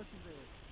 Proszę wy.